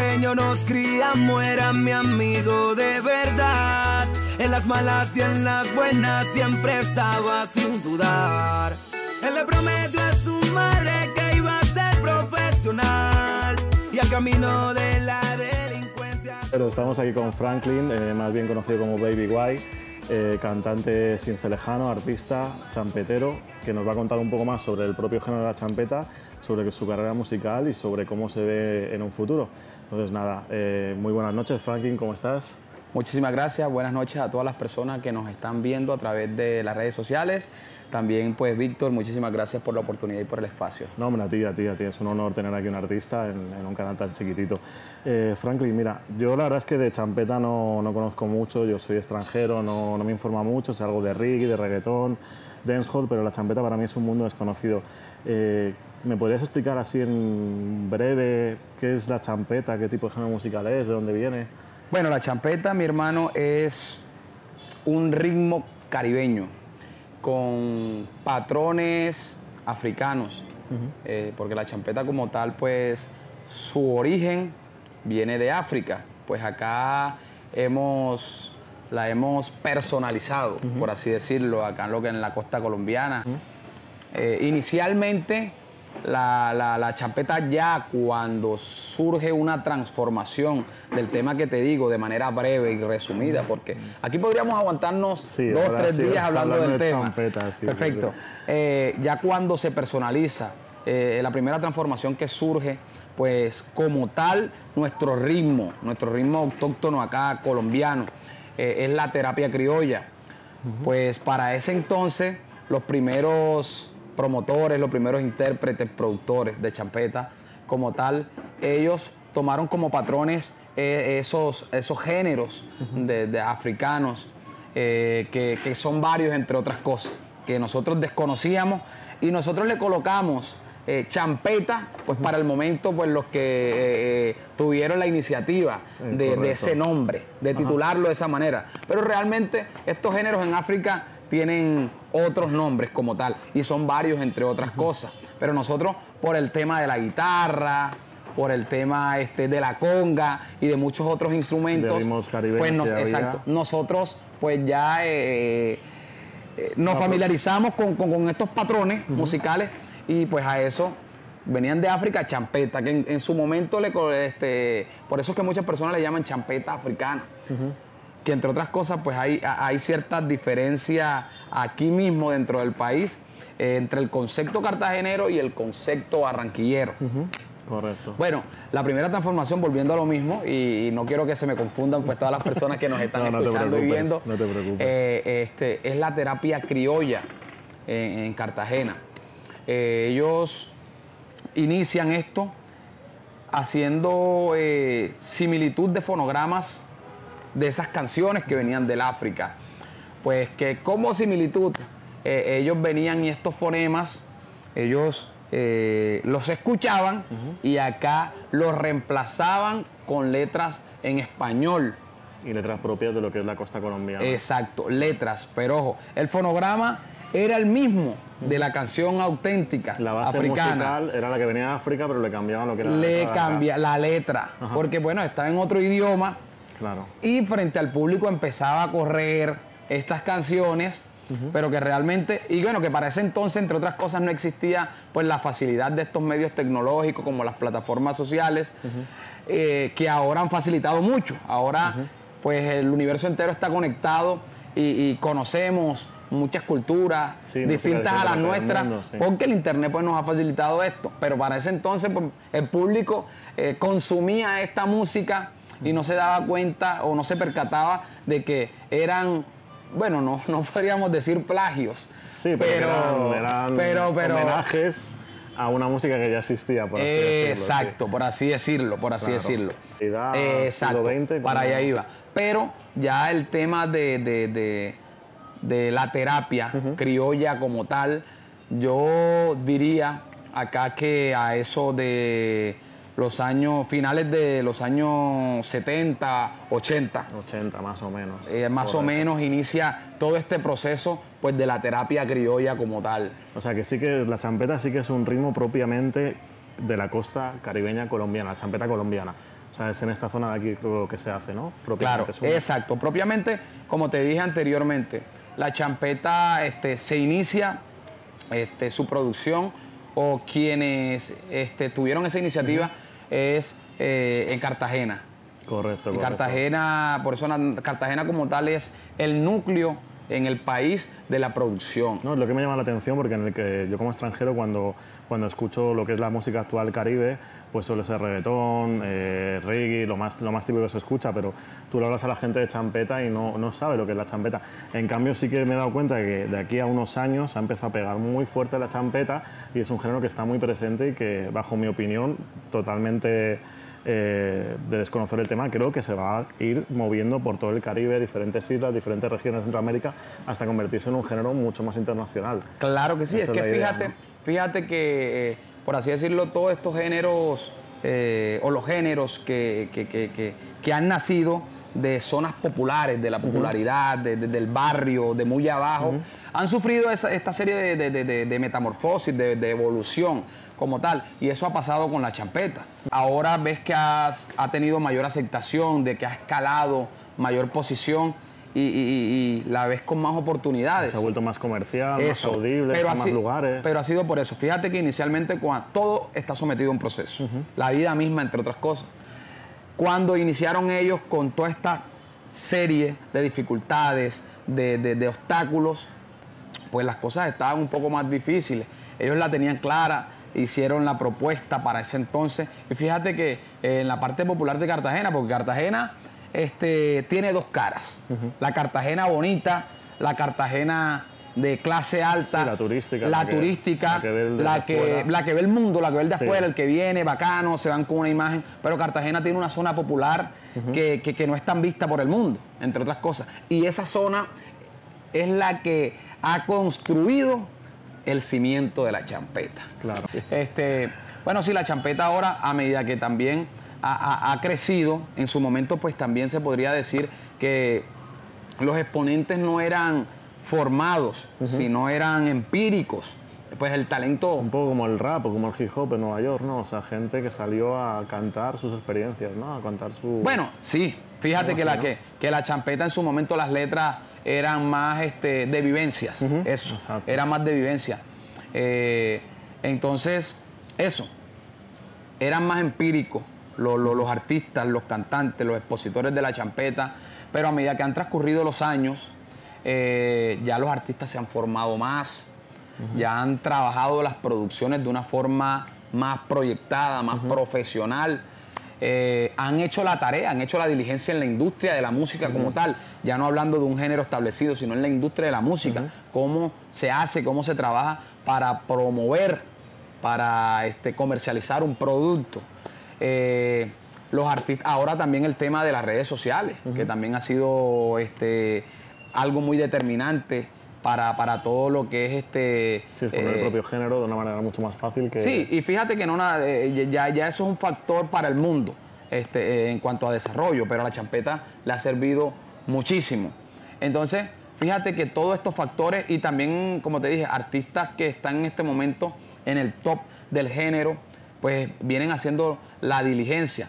pequeño nos criamos, era mi amigo de verdad. En las malas y en las buenas siempre estaba sin dudar. Él le prometió a su madre que iba a ser profesional y al camino de la delincuencia. Pero estamos aquí con Franklin, eh, más bien conocido como Baby Guay, eh, cantante cincelejano, artista, champetero, que nos va a contar un poco más sobre el propio género de la champeta, sobre su carrera musical y sobre cómo se ve en un futuro. Entonces, nada, eh, muy buenas noches, Franklin, ¿cómo estás? Muchísimas gracias, buenas noches a todas las personas que nos están viendo a través de las redes sociales. También, pues, Víctor, muchísimas gracias por la oportunidad y por el espacio. No, hombre, a ti, a ti, a ti. Es un honor tener aquí un artista en, en un canal tan chiquitito. Eh, Franklin, mira, yo la verdad es que de champeta no, no conozco mucho, yo soy extranjero, no, no me informa mucho, sé algo de reggae, de reggaetón, dancehall, pero la champeta para mí es un mundo desconocido. Eh, ¿Me podrías explicar así en breve qué es la champeta, qué tipo de género musical es, de dónde viene? Bueno, la champeta, mi hermano, es un ritmo caribeño con patrones africanos, eh, porque la champeta como tal, pues su origen viene de África, pues acá hemos la hemos personalizado, por así decirlo, acá en lo que en la costa colombiana. Eh, inicialmente la, la, la, champeta ya cuando surge una transformación del tema que te digo de manera breve y resumida, porque aquí podríamos aguantarnos Sí, dos, tres sí, días hablando hablando del de tema. champeta, sí, Perfecto. sí, Eh, ya cuando se personaliza, eh, la primera transformación que surge, pues como tal, nuestro ritmo, nuestro ritmo autóctono acá, colombiano, eh, es la terapia criolla. Pues para ese entonces, los primeros promotores, los primeros intérpretes, productores de champeta, como tal, ellos tomaron como patrones eh, esos, esos géneros de, de africanos, eh, que, que son varios, entre otras cosas, que nosotros desconocíamos y nosotros le colocamos eh, champeta, pues para el momento, pues los que tuvieron la iniciativa Sí, de, ese nombre, de titularlo de esa manera. Pero realmente estos géneros en África tienen otros nombres como tal y son varios entre otras cosas. Pero nosotros por el tema de la guitarra, por el tema este, de la conga y de muchos otros instrumentos, pues nos- exacto, nosotros pues ya eh, eh, nos familiarizamos con, con- con estos patrones musicales y pues a eso venían de África champeta, que en, en su momento le, este, por eso es que muchas personas le llaman champeta africana. Que entre otras cosas, pues hay, hay ciertas diferencias aquí mismo dentro del país eh, entre el concepto cartagenero y el concepto barranquillero. Correcto. Bueno, la primera transformación, volviendo a lo mismo, y, y no quiero que se me confundan pues todas las personas que nos están No, no te escuchando y viendo, no te preocupes. eh, este, es la terapia criolla en, en Cartagena. Eh, ellos inician esto haciendo eh, similitud de fonogramas de esas canciones que venían del África. Pues que como similitud, eh, ellos venían y estos fonemas, ellos eh, los escuchaban y acá los reemplazaban con letras en español. Y letras propias de lo que es la costa colombiana. Exacto, letras. Pero ojo, el fonograma era el mismo de la canción auténtica la base africana musical era la que venía de África, pero le cambiaban lo que era la le cambia la letra, Ajá. porque bueno, estaba en otro idioma Claro. y frente al público empezaba a correr estas canciones, pero que realmente, y bueno, que para ese entonces, entre otras cosas, no existía pues la facilidad de estos medios tecnológicos como las plataformas sociales, eh, que ahora han facilitado mucho. Ahora, pues el universo entero está conectado y, y conocemos muchas culturas Sí, distintas a las nuestras, mundo, sí. porque el internet pues nos ha facilitado esto. Pero para ese entonces pues, el público eh, consumía esta música y no se daba cuenta o no se percataba de que eran, bueno, no, no podríamos decir plagios. Sí, pero, eran, eran pero, pero- homenajes a una música que ya existía, por así decirlo. Exacto, por así decirlo, por así Claro. decirlo. Eh, Exacto, siglo XX, para como- allá iba. Pero ya el tema de, de- de- de la terapia criolla como tal, yo diría acá que a eso de los años, finales de los años 70, 80, 80 más o menos. eh, más o menos inicia todo este proceso pues de la terapia criolla como tal. O sea que sí que la champeta sí que es un ritmo propiamente de la costa caribeña colombiana, la champeta colombiana. O sea, es en esta zona de aquí lo que se hace, ¿no? Claro, exacto. Propiamente, como te dije anteriormente, la champeta este, se inicia este, su producción o quienes este, tuvieron esa iniciativa es eh, en Cartagena. Correcto, En correcto. Cartagena, por eso na- Cartagena como tal es el núcleo en el país de la producción. No, lo que me llama la atención porque yo como extranjero cuando, cuando escucho lo que es la música actual caribe, pues suele ser reggaetón, eh, reggae, lo más, lo más típico que se escucha, pero tú le hablas a la gente de champeta y no, no sabe lo que es la champeta. En cambio sí que me he dado cuenta de que de aquí a unos años ha empezado a pegar muy fuerte la champeta y es un género que está muy presente y que, bajo mi opinión, totalmente eh, de desconocer el tema, creo que se va a ir moviendo por todo el Caribe, diferentes islas, diferentes regiones de Centroamérica, hasta convertirse en un género mucho más internacional. Claro que sí, Esa es que idea, fíjate, ¿no? fíjate que, eh, por así decirlo, todos estos géneros eh, o los géneros que- que- que- que han nacido de zonas populares, de la popularidad, de- de- del barrio, de muy abajo, han sufrido esa- esta serie de, de- de- de- de metamorfosis, de, de evolución como tal, y eso ha pasado con la champeta. Ahora ves que has- ha tenido mayor aceptación, de que ha escalado mayor posición y, y- y- y la ves con más oportunidades. Se ha vuelto más comercial, Eso, más audible, pero más lugares. Pero ha sido por eso. Fíjate que inicialmente cuando, todo está sometido a un proceso. La vida misma, entre otras cosas. Cuando iniciaron ellos con toda esta serie de dificultades, de, de- de obstáculos, pues las cosas estaban un poco más difíciles. Ellos la tenían clara, hicieron la propuesta para ese entonces. Y fíjate que eh, en la parte popular de Cartagena, porque Cartagena este, tiene dos caras. La Cartagena bonita, la Cartagena de clase alta, Sí, la turística, la la que- turística, la que ve el la que, ve mundo, la que ve el de Sí. afuera, el que viene, bacano, se van con una imagen. Pero Cartagena tiene una zona popular que, que- que no es tan vista por el mundo, entre otras cosas. Y esa zona es la que ha construido el cimiento de la champeta. Claro. Este, bueno, sí, la champeta ahora, a medida que también ha, ha- ha crecido, en su momento, pues también se podría decir que los exponentes no eran formados, sino eran empíricos. Pues el talento Un poco como el rap o como el hip hop en Nueva York, ¿no? O sea, gente que salió a cantar sus experiencias, ¿no? A contar su... Bueno, sí, fíjate que así, la, ¿no? que, que la champeta en su momento las letras eran más este, de vivencias, eso, exacto. era más de vivencia. Eh, entonces, eso, eran más empíricos lo- lo- los artistas, los cantantes, los expositores de la champeta, pero a medida que han transcurrido los años, eh, ya los artistas se han formado más, ya han trabajado las producciones de una forma más proyectada, más profesional. Eh, han hecho la tarea, han hecho la diligencia en la industria de la música como tal, ya no hablando de un género establecido, sino en la industria de la música, cómo se hace, cómo se trabaja para promover, para este, comercializar un producto. Eh, los artistas, ahora también el tema de las redes sociales, que también ha sido este, algo muy determinante para, para todo lo que es este. Sí, exponer el eh, propio género de una manera mucho más fácil que... Sí, y fíjate que no nada, eh, ya, ya eso es un factor para el mundo este, eh, en cuanto a desarrollo, pero a la champeta le ha servido muchísimo. Entonces, fíjate que todos estos factores y también, como te dije, artistas que están en este momento en el top del género, pues vienen haciendo la diligencia.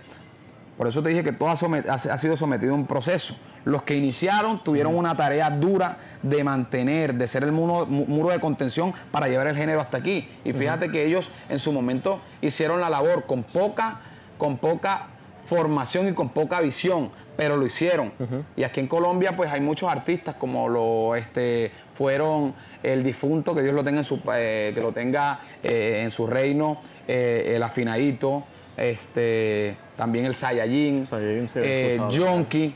Por eso te dije que todo ha, somet- ha- ha sido sometido a un proceso. Los que iniciaron tuvieron una tarea dura de mantener, de ser el muro, mu- muro de contención para llevar el género hasta aquí. Y fíjate que ellos en su momento hicieron la labor con poca, con poca formación y con poca visión, pero lo hicieron. Y aquí en Colombia pues hay muchos artistas como lo este, fueron el difunto, que Dios lo tenga en su, eh, que lo tenga eh, en su reino, eh, el afinadito, este, también el Saiyajin, Saiyajin, sí, he eh, escuchado. Yonki,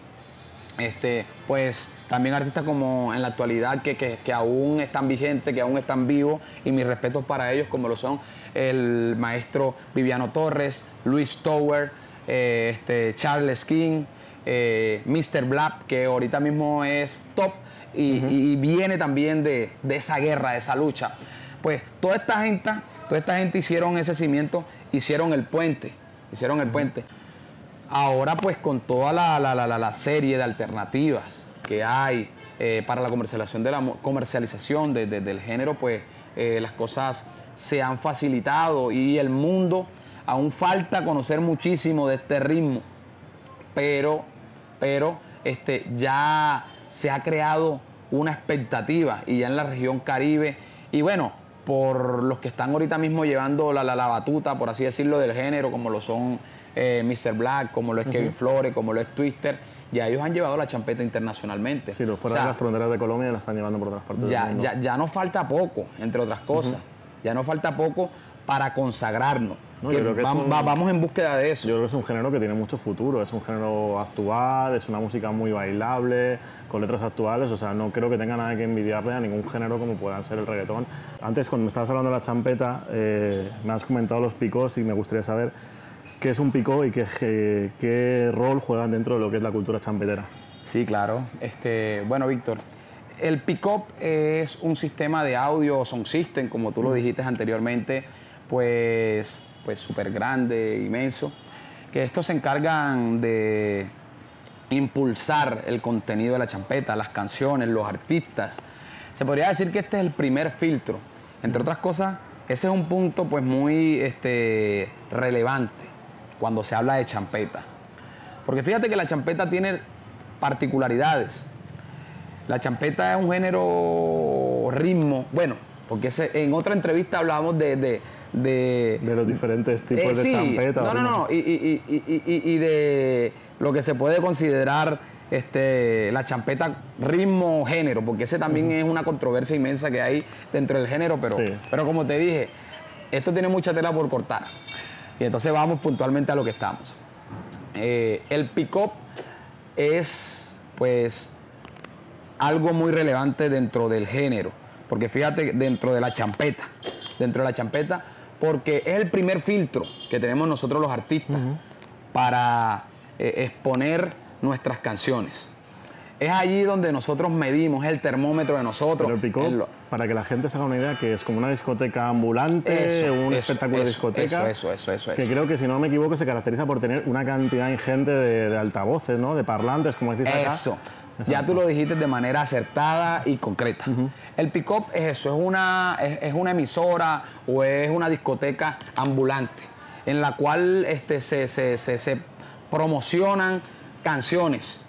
este, pues también artistas como en la actualidad que, que- que aún están vigentes, que aún están vivos, y mis respetos para ellos, como lo son el maestro Viviano Torres, Luis Tower, eh, este, Charles King, eh, Mr. Black, que ahorita mismo es top y, y viene también de, de esa guerra, de esa lucha. Pues toda esta gente, toda esta gente hicieron ese cimiento, hicieron el puente, hicieron el puente. Ahora pues con toda la, la- la- la- la serie de alternativas que hay eh, para la comercialización, de la, comercialización de- de- del género, pues eh, las cosas se han facilitado y el mundo aún falta conocer muchísimo de este ritmo, pero, pero este, ya se ha creado una expectativa y ya en la región Caribe, y bueno, por los que están ahorita mismo llevando la, la, batuta, por así decirlo, del género, como lo son eh, Mr. Black, como lo es Kevin Flores, como lo es Twister, ya ellos han llevado la champeta internacionalmente. Sí, lo fuera de las fronteras de Colombia la están llevando por otras partes ya, del mundo. Ya, ya nos falta poco, entre otras cosas. Ya nos falta poco para consagrarnos. vamos, en búsqueda de eso. Yo creo que es un género que tiene mucho futuro, es un género actual, es una música muy bailable, con letras actuales, o sea, no creo que tenga nada que envidiarle a ningún género como puedan ser el reggaetón. Antes, cuando me estabas hablando de la champeta, eh, me has comentado los picos y me gustaría saber qué es un picó y qué, qué, rol juegan dentro de lo que es la cultura champetera. Sí, claro. Este, bueno, Víctor, el pick-up es un sistema de audio sound system, como tú lo dijiste anteriormente, pues pues súper grande, inmenso, que estos se encargan de impulsar el contenido de la champeta, las canciones, los artistas. Se podría decir que este es el primer filtro. Entre otras cosas, ese es un punto pues muy este, relevante cuando se habla de champeta. Porque fíjate que la champeta tiene particularidades. La champeta es un género ritmo, bueno, porque en otra entrevista hablábamos de, de, los diferentes tipos eh, de champeta. No, no, no, y, de lo que se puede considerar este, la champeta ritmo género, porque ese también es una controversia inmensa que hay dentro del género, pero, pero como te dije, esto tiene mucha tela por cortar. Y entonces vamos puntualmente a lo que estamos. Eh, el pick-up es pues algo muy relevante dentro del género, porque fíjate, dentro de la champeta, dentro de la champeta, porque es el primer filtro que tenemos nosotros los artistas para eh, exponer nuestras canciones. Es allí donde nosotros medimos, es el termómetro de nosotros. Pero para que la gente se haga una idea, que es como una discoteca ambulante, un espectáculo de discoteca. Eso, eso, eso, Que creo que, si no me equivoco, se caracteriza por tener una cantidad ingente de, altavoces, ¿no? De parlantes, como decís acá. Eso. Ya tú lo dijiste de manera acertada y concreta. El pick-up es eso, es una, es, una emisora o es una discoteca ambulante en la cual este, se, se, promocionan canciones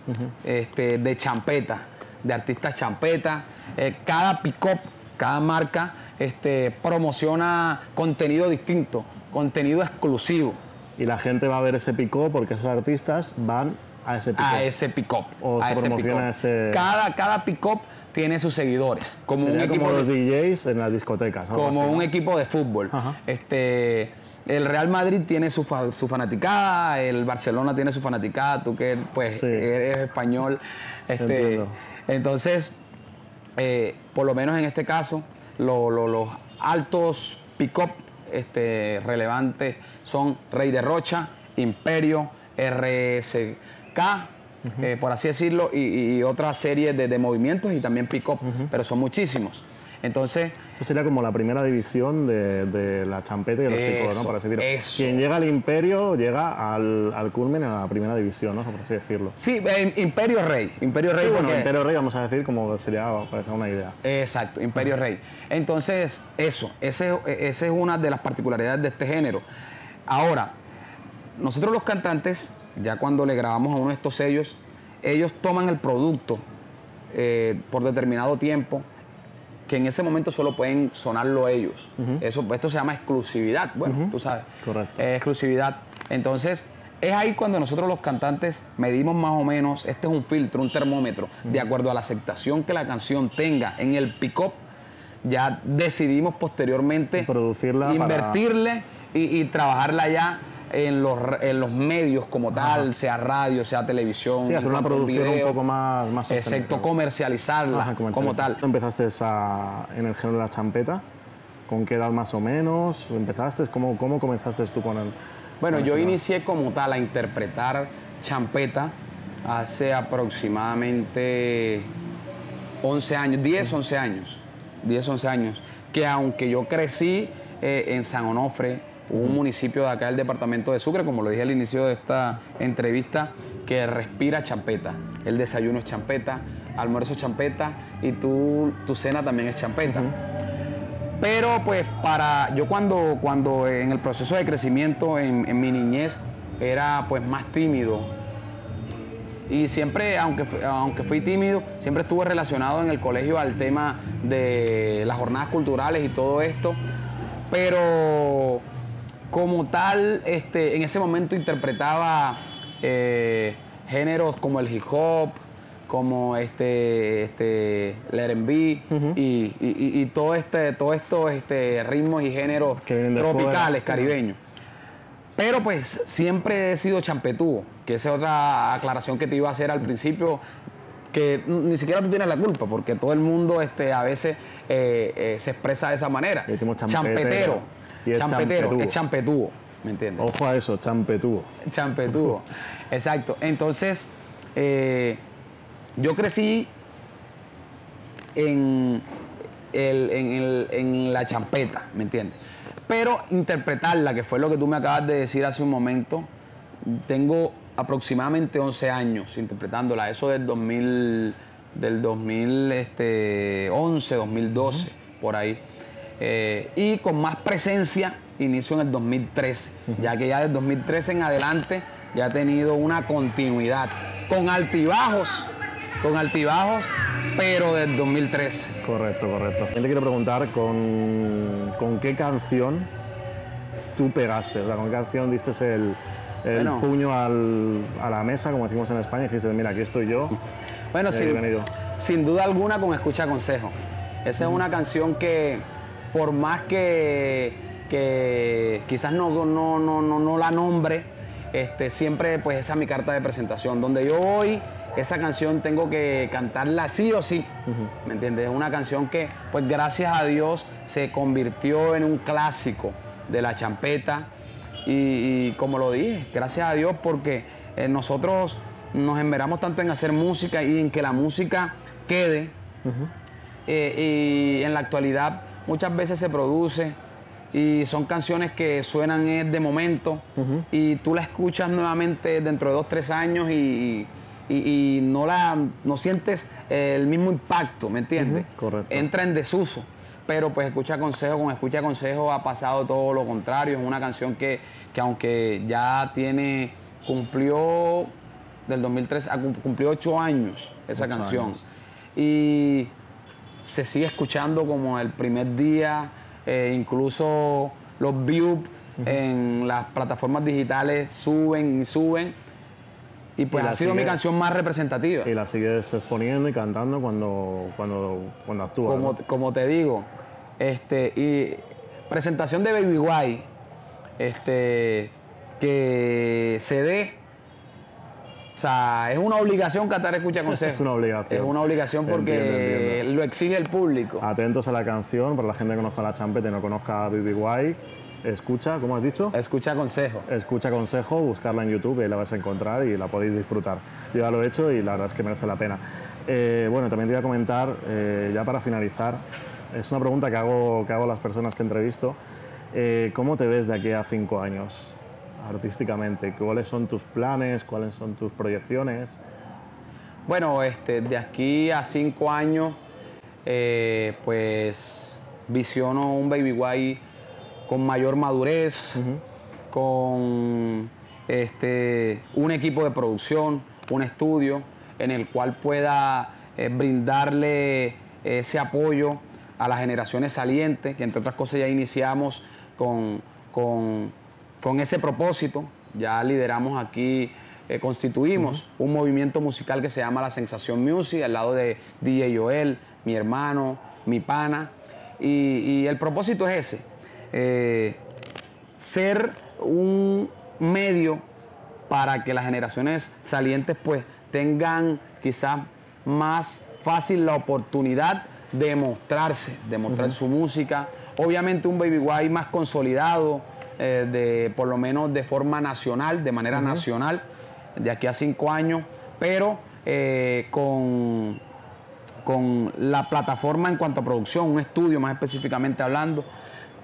este, de champeta, de artistas champeta. Eh, cada pick-up, cada marca este, promociona contenido distinto, contenido exclusivo. Y la gente va a ver ese pick-up porque esos artistas van a ese pick-up. A ese pick-up. O se promociona ese... Cada, cada pick-up tiene sus seguidores. Como un equipo como los DJs en las discotecas. Como un equipo de fútbol. Este, el Real Madrid tiene su, su, fanaticada, el Barcelona tiene su fanaticada, tú que pues eres español. Este, entonces, eh, por lo menos en este caso, los altos pick-up este, relevantes son Rey de Rocha, Imperio, RS eh, por así decirlo, y, otra serie de, movimientos y también pick-up, pero son muchísimos. Entonces. Eso sería como la primera división de, la champeta y los pick ¿no? Por así decirlo. Quien llega al imperio llega al, al culmen a la primera división, ¿no? Por así decirlo. Sí, Imperio Rey. Imperio Rey. Imperio Rey, vamos a decir, como sería, para una idea. Exacto, Imperio Rey. Entonces, eso, esa es una de las particularidades de este género. Ahora, nosotros los cantantes ya cuando le grabamos a uno de estos sellos, ellos toman el producto eh, por determinado tiempo, que en ese momento solo pueden sonarlo ellos. Eso, esto se llama exclusividad. Bueno, tú sabes. Correcto. exclusividad. Entonces, es ahí cuando nosotros los cantantes medimos más o menos, este es un filtro, un termómetro, de acuerdo a la aceptación que la canción tenga en el pick-up, ya decidimos posteriormente Producirla invertirle y, y trabajarla ya en los, en los medios como tal, sea radio, sea televisión. Sí, hacer una producción un poco más, más Excepto comercializarla como tal. ¿Empezaste en el género de la champeta? ¿Con qué edad más o menos empezaste? ¿Cómo, cómo comenzaste tú con el...? Bueno, yo inicié como tal a interpretar champeta hace aproximadamente 11 años, 10, 11 años, 10, 11 años, que aunque yo crecí eh, en San Onofre, un municipio de acá del departamento de Sucre, como lo dije al inicio de esta entrevista, que respira champeta. El desayuno es champeta, almuerzo es champeta y tu, tu cena también es champeta. Pero pues para yo cuando, cuando en el proceso de crecimiento en, mi niñez era pues más tímido y siempre, aunque, aunque fui tímido, siempre estuve relacionado en el colegio al tema de las jornadas culturales y todo esto. Pero como tal, este, en ese momento interpretaba eh, géneros como el hip hop, como este, este el R&B y, y, todo este, todo estos este, ritmos y géneros tropicales, caribeños. Pero pues siempre he sido champetúo, que esa es otra aclaración que te iba a hacer al principio, que ni siquiera tú tienes la culpa, porque todo el mundo este, a veces eh, eh, se expresa de esa manera. Champetero. Es champetero, es champetúo, ¿me entiendes? Ojo a eso, champetúo. Champetúo, exacto. Entonces, eh, yo crecí en, en la champeta, ¿me entiendes? Pero interpretarla, que fue lo que tú me acabas de decir hace un momento, tengo aproximadamente 11 años interpretándola, eso del 2000, del 2011, 2012, este, por ahí. Eh, y con más presencia inicio en el 2013, ya que ya del 2013 en adelante ya ha tenido una continuidad, con altibajos, con altibajos, pero del 2013. Correcto, correcto. También te quiero preguntar con, con qué canción tú pegaste, o sea, con qué canción diste el, el puño al, a la mesa, como decimos en España, y dijiste, mira, aquí estoy yo. Bueno, sin, sin, duda alguna con Escucha Consejo. Esa es una canción que, por más que, que quizás no, no, no, no, no la nombre, este, siempre pues esa es mi carta de presentación, donde yo voy esa canción tengo que cantarla sí o sí. ¿Me entiendes? Es una canción que, pues gracias a Dios, se convirtió en un clásico de la champeta. Y, como lo dije, gracias a Dios porque eh, nosotros nos enveramos tanto en hacer música y en que la música quede. Eh, y en la actualidad muchas veces se produce y son canciones que suenan de momento y tú la escuchas nuevamente dentro de dos, tres años y y, no, la, no sientes el mismo impacto, ¿me entiendes? correcto. Entra en desuso. Pero pues escucha consejo, con escucha consejo ha pasado todo lo contrario. Es una canción que, aunque ya tiene, cumplió del 2003, cumplió ocho años esa canción. Y se sigue escuchando como el primer día, eh, incluso los views en las plataformas digitales suben y suben y pues ha sido mi canción más representativa. Y la sigues exponiendo y cantando cuando, cuando, cuando actúas. Como, como te digo, este, y presentación de Baby Guay, este, que se dé. O sea, es una obligación cantar Escucha Consejo. es una obligación. Es una obligación porque lo exige el público. Atentos a la canción, para la gente que conozca la champeta y no conozca a Baby Guay Escucha, ¿cómo has dicho? Escucha Consejo. Escucha Consejo, buscarla en YouTube y la vas a encontrar y la podéis disfrutar. Yo ya lo he hecho y la verdad es que merece la pena. Eh, bueno, también te voy a comentar, eh, ya para finalizar, es una pregunta que hago, que hago a las personas que entrevisto. Eh, ¿Cómo te ves de aquí a cinco años artísticamente? ¿Cuáles son tus planes? ¿Cuáles son tus proyecciones? Bueno, este, de aquí a cinco años, pues visiono un Baby White con mayor madurez, con este, un equipo de producción, un estudio en el cual pueda eh, brindarle ese apoyo a las generaciones salientes, que entre otras cosas ya iniciamos con, con, ese propósito, ya lideramos aquí, eh, constituimos un movimiento musical que se llama La Sensación Music, al lado de DJ Joel, mi hermano, mi pana, y el propósito es ese, eh, ser un medio para que las generaciones salientes pues tengan quizás más fácil la oportunidad de mostrarse, de mostrar su música. Obviamente un Baby White más consolidado, eh, de, por lo menos de forma nacional, de manera nacional, de aquí a cinco años, pero eh, con, con la plataforma en cuanto a producción, un estudio más específicamente hablando,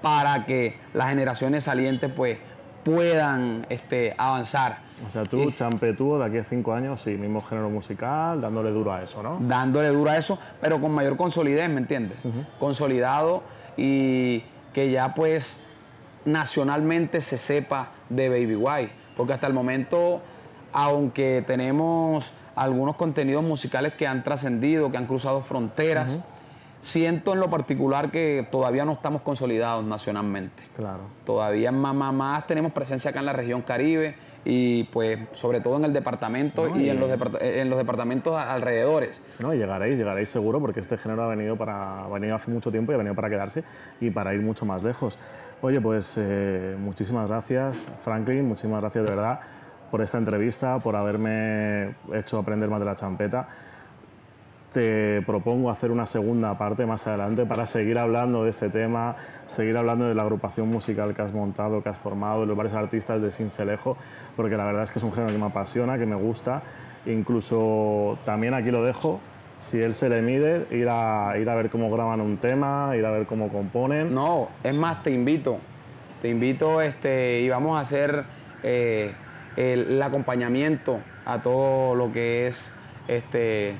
para que las generaciones salientes pues puedan este, avanzar. O sea, tú, champetúo, de aquí a cinco años, sí, mismo género musical, dándole duro a eso, ¿no? Dándole duro a eso, pero con mayor consolidez, ¿me entiendes? Consolidado y que ya pues nacionalmente se sepa de Baby White. Porque hasta el momento, aunque tenemos algunos contenidos musicales que han trascendido, que han cruzado fronteras. Siento en lo particular que todavía no estamos consolidados nacionalmente. Claro. Todavía más, más, más tenemos presencia acá en la región Caribe y pues sobre todo en el departamento No, y, y- en, los depart- en los departamentos alrededores. No, llegaréis, llegaréis seguro porque este género ha venido, para, ha venido hace mucho tiempo y ha venido para quedarse y para ir mucho más lejos. Oye, pues eh, muchísimas gracias, Franklin, muchísimas gracias de verdad por esta entrevista, por haberme hecho aprender más de la champeta. Te propongo hacer una segunda parte más adelante para seguir hablando de este tema, seguir hablando de la agrupación musical que has montado, que has formado, de los varios artistas de Cincelejo, porque la verdad es que es un género que me apasiona, que me gusta. Incluso también aquí lo dejo, si él se le mide, ir a, ir a ver cómo graban un tema, ir a ver cómo componen. No, es más, te invito. Te invito este, y vamos a hacer eh, el, el acompañamiento a todo lo que es este,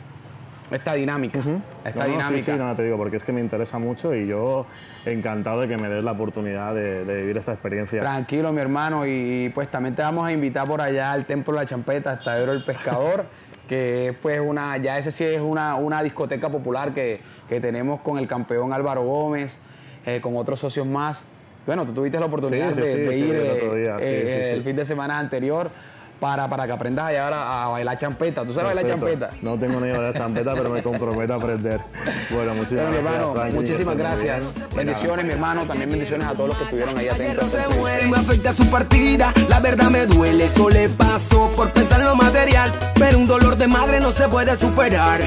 esta dinámica. Esta No, no, dinámica. Sí, sí, no, te digo, porque es que me interesa mucho y yo encantado de que me des la oportunidad de, de vivir esta experiencia. Tranquilo, mi hermano, y pues también te vamos a invitar por allá al Templo de la Champeta, Estadero el Pescador, que es pues una, ya ese sí es una, una discoteca popular que, que tenemos con el campeón Álvaro Gómez, eh, con otros socios más. Bueno, tú tuviste la oportunidad Sí, sí, de, sí, de sí, ir el eh, día, eh, el fin de semana anterior para, para que aprendas a, llevar a, a bailar champeta. ¿Tú sabes bailar champeta? No tengo ni idea de la champeta, pero me comprometo a aprender. Bueno, muchísimas Bueno, mi gracias. hermano, muchísimas gracias. Bendiciones, mi hermano. También bendiciones a todos los que estuvieron ahí atentos. se muere, me afecta su partida. La verdad me duele, eso le pasó por pensar en lo material. Pero un dolor de madre no se puede superar.